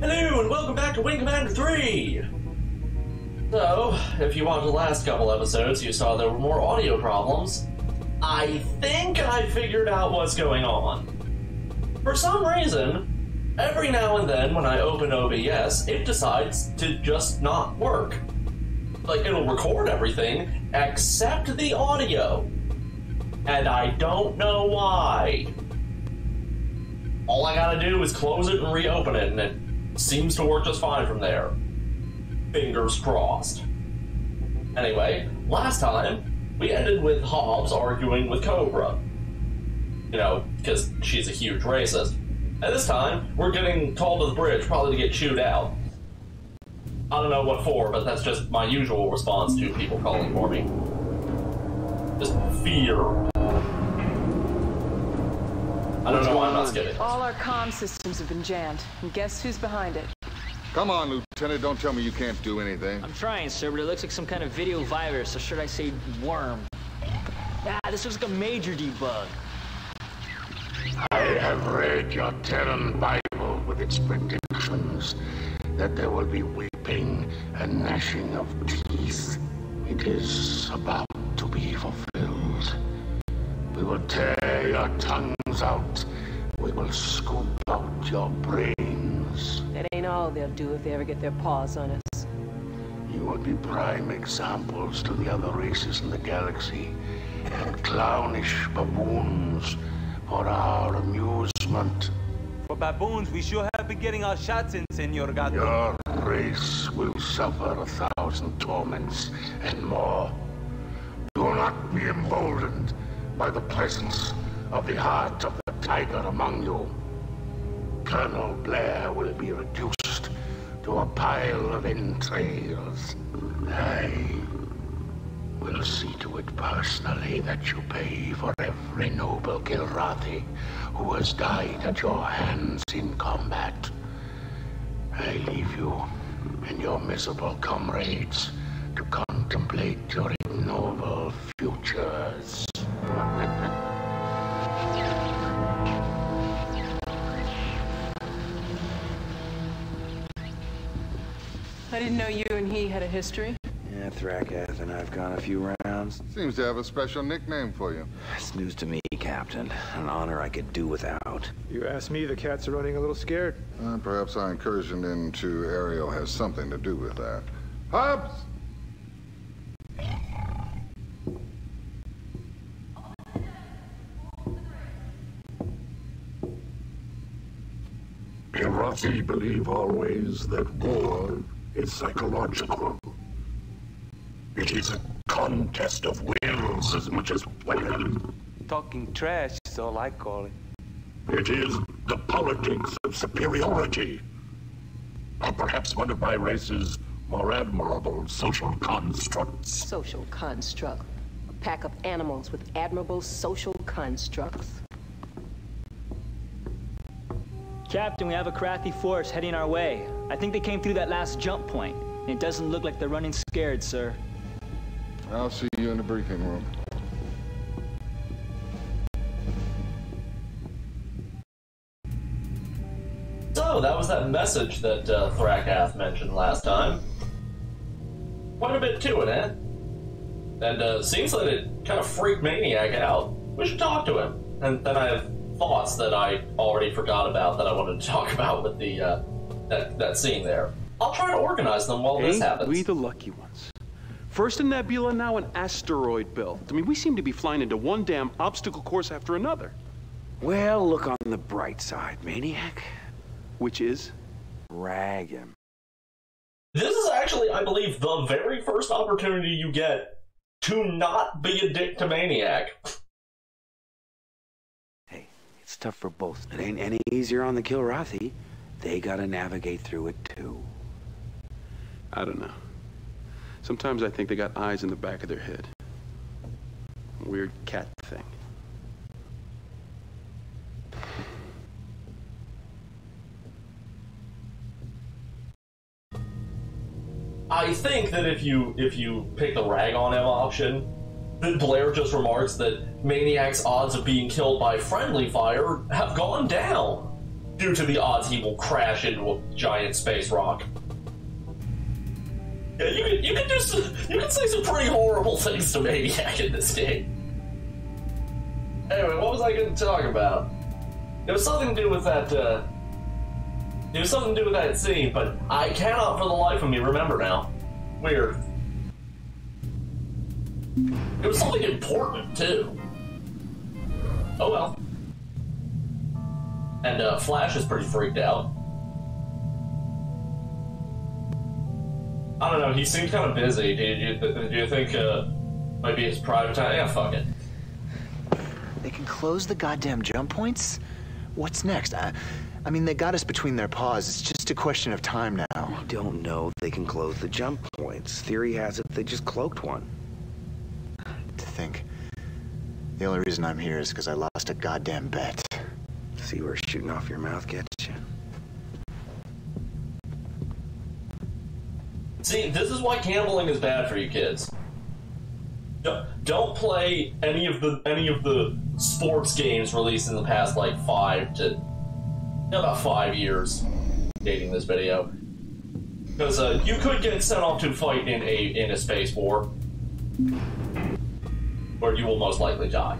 Hello, and welcome back to Wing Commander 3! So, if you watched the last couple episodes, you saw there were more audio problems. I think I figured out what's going on. For some reason, every now and then when I open OBS, it decides to just not work. Like, it'll record everything except the audio. And I don't know why. All I gotta do is close it and reopen it, and it seems to work just fine from there. Fingers crossed. Anyway, last time, we ended with Hobbes arguing with Cobra. You know, because she's a huge racist. And this time, we're getting called to the bridge, probably to get chewed out. I don't know what for, but that's just my usual response to people calling for me. Just fear. I don't know why I'm not skipping. All our comm systems have been jammed, and guess who's behind it? Come on, Lieutenant. Don't tell me you can't do anything. I'm trying, sir, but it looks like some kind of video virus, or should I say worm. Ah, this looks like a major debug. I have read your Terran Bible with its predictions that there will be weeping and gnashing of teeth. It is about to be fulfilled. We will tear your tongues out. We will scoop out your brains. That ain't all they'll do if they ever get their paws on us. You will be prime examples to the other races in the galaxy. And clownish baboons for our amusement. For baboons, we sure have been getting our shots in, Senor Gato. Your race will suffer a thousand torments and more. Do not be emboldened by the presence of the heart of the tiger among you. Colonel Blair will be reduced to a pile of entrails. I will see to it personally that you pay for every noble Kilrathi who has died at your hands in combat. I leave you and your miserable comrades to contemplate your didn't know you and he had a history. Yeah, Thrakhath and I've gone a few rounds. Seems to have a special nickname for you. It's news to me, Captain. An honor I could do without. You ask me, the cats are running a little scared. Uh, perhaps our incursion into Ariel has something to do with that. Hobbes! Kilrathi believe always that war is psychological. It is a contest of wills as much as weapon. Talking trash is all I call it. It is the politics of superiority. Or perhaps one of my race's more admirable social constructs. Social construct. A pack of animals with admirable social constructs. Captain, we have a crafty force heading our way. I think they came through that last jump point, point. it doesn't look like they're running scared, sir. I'll see you in the briefing room. So, that was that message that uh, Thrakhath mentioned last time. Quite a bit to it, eh? And uh, seems like it kind of freaked Maniac out. We should talk to him. And then I have thoughts that I already forgot about that I wanted to talk about with the uh, that that scene there. I'll try to organize them while this Ain't happens. we the lucky ones? First a nebula, now an asteroid belt. I mean, we seem to be flying into one damn obstacle course after another. Well, look on the bright side, Maniac. Which is? Rag him. This is actually, I believe, the very first opportunity you get to not be a dick to Maniac. Hey, it's tough for both. It ain't any easier on the Kilrathi. They gotta navigate through it too. I don't know. Sometimes I think they got eyes in the back of their head. Weird cat thing. I think that if you if you pick the rag on him option, that Blair just remarks that Maniac's odds of being killed by friendly fire have gone down. Due to the odds he will crash into a giant space rock. Yeah, you can you can do some, you can say some pretty horrible things to Maniac in this game. Anyway, what was I going to talk about? It was something to do with that. Uh, it was something to do with that scene, but I cannot for the life of me remember now. Weird. It was something important too. Oh well. And uh, Flash is pretty freaked out. I don't know. He seemed kind of busy. Do you, do you think uh, maybe his private time? Yeah, fuck it. They can close the goddamn jump points? What's next? I, I mean, they got us between their paws. It's just a question of time now. I don't know they can close the jump points. Theory has it they just cloaked one. To think. The only reason I'm here is because I lost a goddamn bet. See where shooting off your mouth gets you. See, this is why gambling is bad for you kids. Don't- play any of the any of the sports games released in the past like five to about five years. Dating this video, because uh, you could get sent off to fight in a in a space war, where you will most likely die.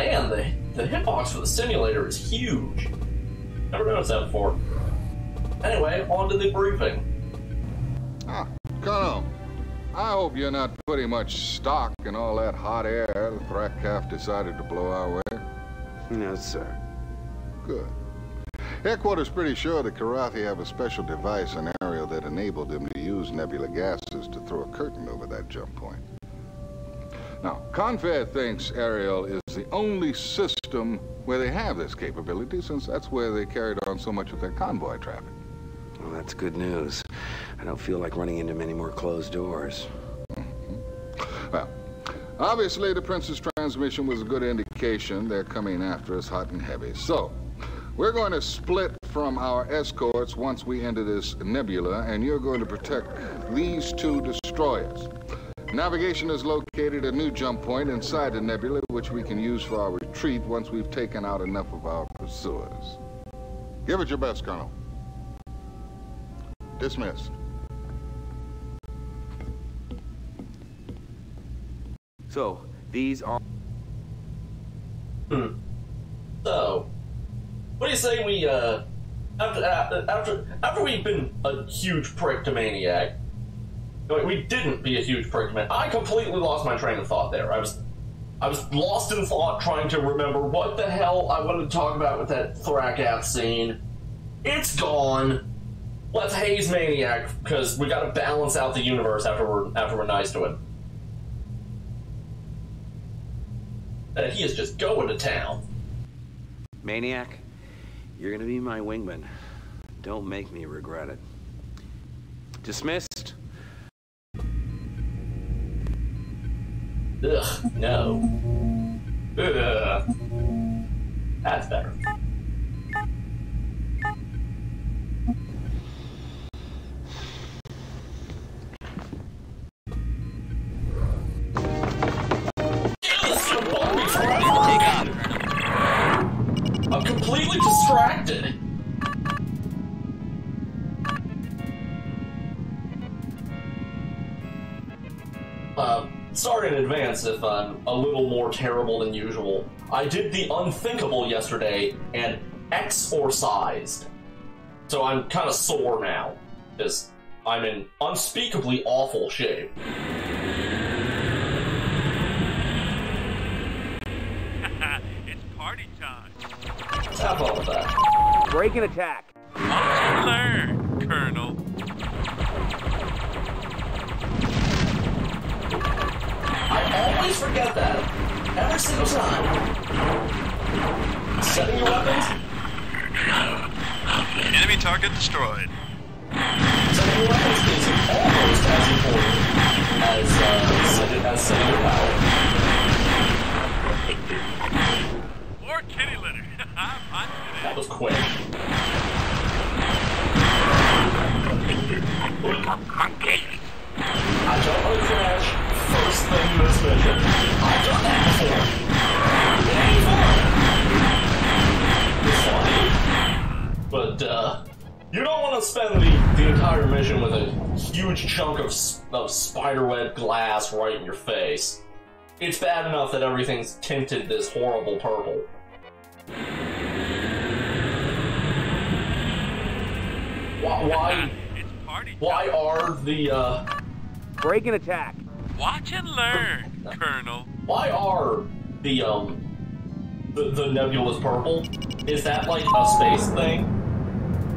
Man, the the hitbox for the simulator is huge. Never noticed that before. Anyway, on to the briefing. Ah, Colonel, I hope you're not putting much stock in all that hot air the Thrakhath decided to blow our way. No, sir. Good. Headquarters pretty sure the Kilrathi have a special device in Ariel that enabled them to use nebula gases to throw a curtain over that jump point. Now, Confed thinks Ariel is the only system where they have this capability, since that's where they carried on so much of their convoy traffic. Well, that's good news. I don't feel like running into many more closed doors. Mm-hmm. Well, obviously the Prince's transmission was a good indication they're coming after us hot and heavy. So, we're going to split from our escorts once we enter this nebula, and you're going to protect these two destroyers. Navigation has located a new jump point inside the nebula, which we can use for our retreat once we've taken out enough of our pursuers. Give it your best, Colonel. Dismissed. So, these are. Hmm. So, what do you say we, uh, after, after, after we've been a huge prick to Maniac, no, we didn't be a huge to I completely lost my train of thought there. I was, I was lost in thought trying to remember what the hell I wanted to talk about with that Thrakhath scene. It's gone. Let's haze Maniac, because we gotta balance out the universe after we're, after we're nice to him. He is just going to town. Maniac, you're gonna be my wingman. Don't make me regret it. Dismissed. Ugh, no. Ugh. That's better. In advance if I'm a little more terrible than usual. I did the unthinkable yesterday and exorcised. So I'm kind of sore now. Because I'm in unspeakably awful shape. it's party time. Let's have fun with that. Break and attack. I'll learn, always forget that. Every single time. Setting your weapons, Enemy target destroyed. setting your weapons is almost as important as, uh, setting, as setting your power. Or kitty litter. That was quick. Huge chunk of, of spiderweb glass right in your face. It's bad enough that everything's tinted this horrible purple. Why? Why, why are the uh, break and attack? Watch and learn, Colonel. Why are the um the, the nebulas purple? Is that like a space thing?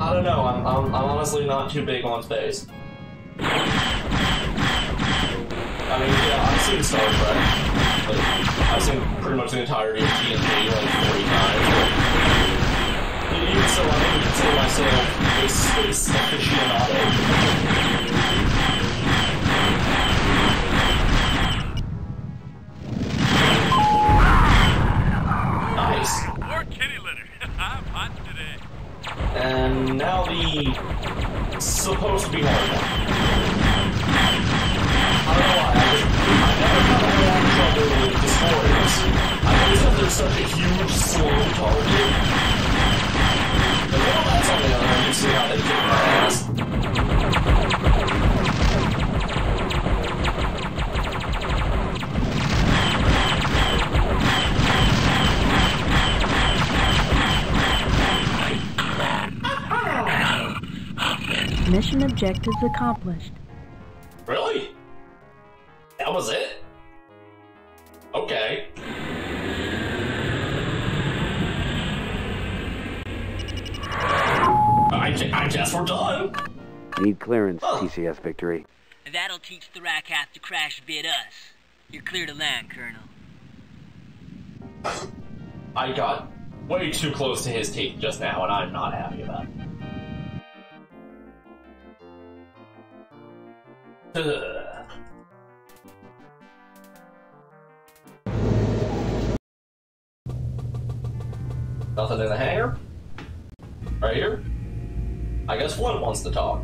I don't know. I'm, I'm, I'm honestly not too big on space. I mean, yeah, I've seen Star Trek. Like, I've seen pretty much the entirety of TNG like 40 times. But even so, I don't consider myself a space aficionado. Nice. More kitty litter. I'm hot today. And now the supposed to be one. I don't know why. I, just, I never had a trouble with destroyers. I think because they're such a huge, slow target. But well, that's on the other hand, you see how they kick Mission objectives accomplished. Really? That was it? Okay. I, gu- I guess we're done. Need clearance, TCS victory. That'll teach the Rackhaft to crash bid us. You're clear to land, Colonel. I got way too close to his teeth just now, and I'm not happy about it. Nothing in the hangar? Right here? I guess Flint wants to talk.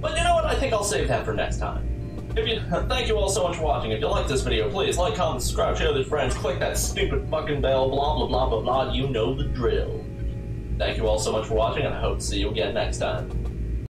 But you know what? I think I'll save that for next time. If you thank you all so much for watching. If you like this video, please like, comment, subscribe, share with your friends, click that stupid fucking bell, blah blah blah blah blah. You know the drill. Thank you all so much for watching, and I hope to see you again next time.